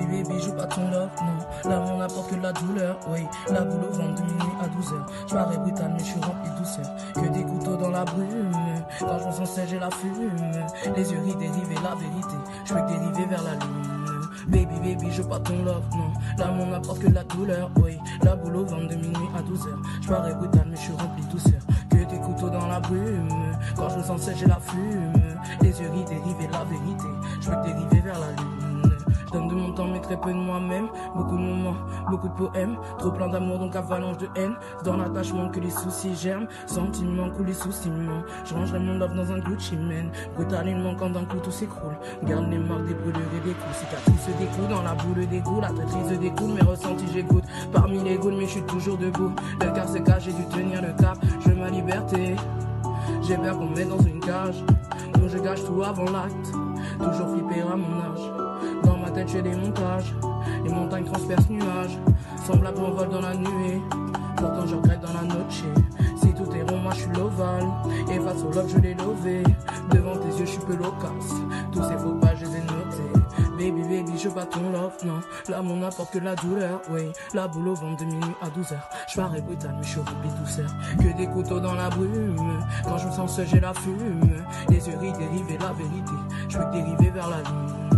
Baby, baby, joue pas ton love, non. L'amour n'apporte que la douleur, oui. La boule au ventre de minuit à 12h. Je parais brutal, mais je suis rempli de douceur. Que des couteaux dans la brume. Quand je me sens j'ai la fume. Les yeux dérivés, la vérité. Je peux dériver vers la lune. Baby, baby, je pas ton love, non. L'amour n'apporte que la douleur, oui. La boule au ventre de minuit à 12h. Je parais brutal, mais je suis rempli de douceur. Que des couteaux dans la brume. Quand je me sens j'ai la fume. Les yeux dérivés, la vérité. Je peux très peu de moi-même. Beaucoup de moments, beaucoup de poèmes. Trop plein d'amour donc avalanche de haine. Dans l'attachement que les soucis germent. Sentiments coulent les soucis Je rangerai mon love dans un Gucci man. Brutalement quand d'un coup tout s'écroule. Garde les marques des brûlures et des coups. se découle dans la boule d'égout. La traîtrise découle, mes ressentis j'écoute. Parmi les gouttes mais je suis toujours debout. Le car se cache, j'ai dû tenir le cap. Je veux ma liberté. J'ai peur qu'on me mette dans une cage. Donc je gâche tout avant l'acte. Toujours flipper à mon âge. J'ai des montages. Les montagnes transpercent nuages. Semblable en vol dans la nuée. Pourtant, je regrette dans la noche. Si tout est rond, moi je suis l'ovale. Et face au love, je l'ai levé. Devant tes yeux, je suis peu loquace. Tous ces faux pas, je les ai notés. Baby, baby, je bats ton love, non. L'amour n'apporte que la douleur, oui. La boule au ventre de minuit à 12h. Je parais brutal, mais je suis rempli douceur. Que des couteaux dans la brume. Quand je me sens seul, j'ai la fume. Les yeux dérivés, la vérité. Je peux dériver vers la lune.